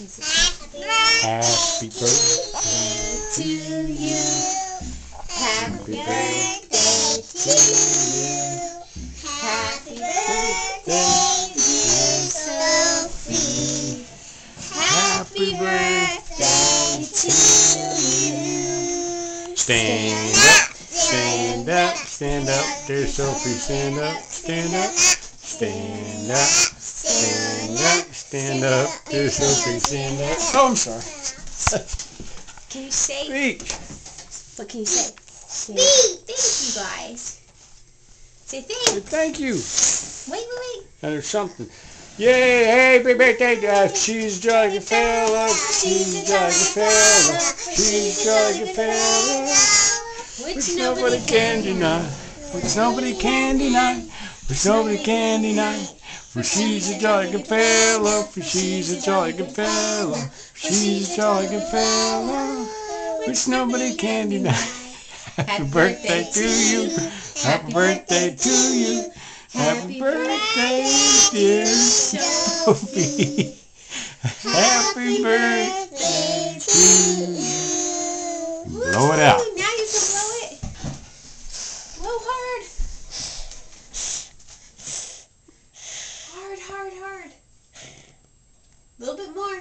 Happy birthday to you. Happy birthday to you. Happy birthday, dear Sophie. Happy birthday to you. Stand up, stand up, stand up, dear Sophie, stand up, stand up, stand up, stand up, stand up, dear Sophie, stand up. Oh, I'm sorry. Can you say? Speak. What can you say? Say thank you guys. Say thank. Thank you. Wait, wait, And there's something. Yay, happy birthday, uh, she's a jolly good fella, she's a jolly good fella, she's a jolly good fella. Which nobody can deny, which nobody can deny, which nobody can deny. For she's a jolly good fella, for she's a jolly good fella, she's a jolly good fella, which nobody can deny. Happy birthday to you, happy birthday to you, happy birthday, dear Sophie. Happy birthday to you. Blow it out. Now you can blow it. Blow hard. Hard, hard. A little bit more.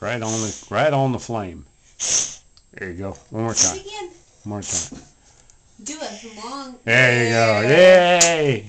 Right on the right on the flame. There you go. One more time. One more time. Do a long. There you go. Yay!